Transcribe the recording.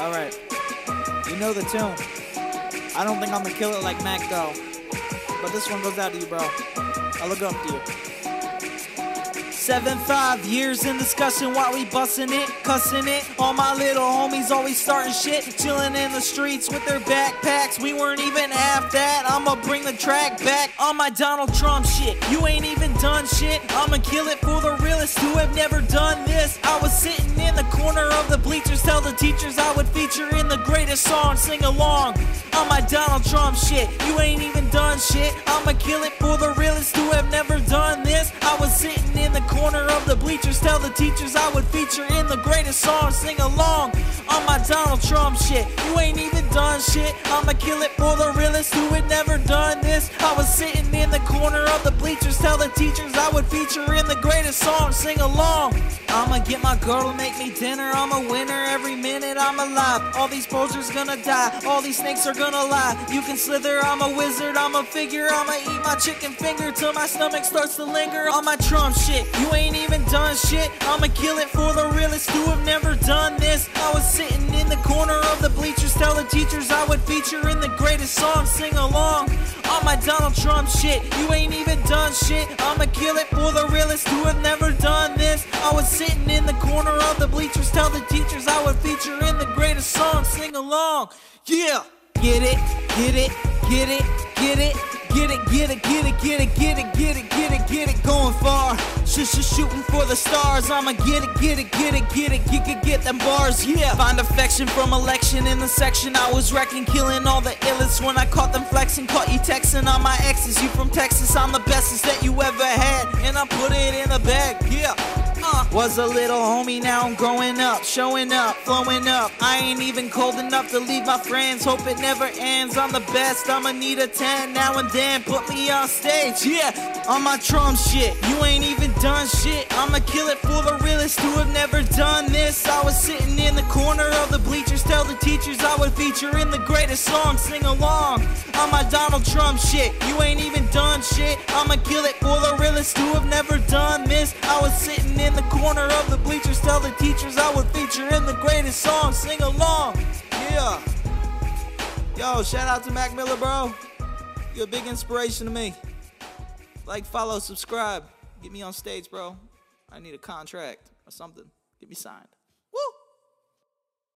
All right. You know the tune. I don't think I'm gonna kill it like Mac though. But this one goes out to you, bro. I look up to you. Seven, five years in discussion while we bustin' it, cussin' it. All my little homies always starting shit, chillin' in the streets with their backpacks. We weren't even half that. I'ma bring the track back on my Donald Trump shit. You ain't even done shit. I'ma kill it for the realists who have never done this. I was sitting in the corner of the bleachers, tell the teachers I would feature in the greatest song, sing along on my Donald Trump shit. You ain't even done shit. I'ma kill it for the realists who have never done this. I was sitting in the corner of the bleachers, tell the teachers I would feature in the greatest song, sing along on my Donald Trump shit. You ain't even done shit. I'ma kill it for the realists who had never done this. I was sitting in the corner of the bleachers, tell the teachers I would feature in the greatest song, sing along. I'ma get my girl to make me dinner. I'm a winner every minute I'm alive. All these posers gonna die, all these snakes are gonna lie. You can slither, I'm a wizard, I'm a figure. I'ma eat my chicken finger till my stomach starts to linger on my Trump shit. You ain't even done shit. I'ma kill it for the realists who have never done this. I was sitting in the corner of the bleachers, tell the teachers I would feature in the greatest song, sing along on my Donald Trump shit. You ain't even done shit. I'ma kill it for the realists who have never done this. I was sitting in the corner of the bleachers, tell the teachers I would feature in the greatest song, sing along. Yeah, get it, get it, get it, get it. Get it, get it, get it, get it, get it, get it, get it, get it, going far. Shh, shooting for the stars. I'ma get it, get it, get it, get it, get, get, get them bars. Yeah. Find affection from election in the section. I was wrecking, killing all the illest when I caught them flexing. Caught you texting on my exes. You from Texas, I'm the bestest that you ever had. And I put it in a bag. Was a little homie, now I'm growing up, showing up, flowing up. I ain't even cold enough to leave my friends. Hope it never ends. I'm the best, I'ma need a 10 now and then. Put me on stage, yeah, on my Trump shit. You ain't even done shit. I'ma kill it for the realists who have never done this. I was sitting in the corner of the bleachers, tell the teachers I would feature in the greatest song, sing along on my Donald Trump shit. You ain't even done shit. I'ma kill it for the realists who have never done this. I was sitting in the corner of the bleachers, tell the teachers I would feature in the greatest song, sing along. Yeah. Yo, shout out to Mac Miller, bro. You're a big inspiration to me. Like, follow, subscribe. Get me on stage, bro. I need a contract or something. Get me signed.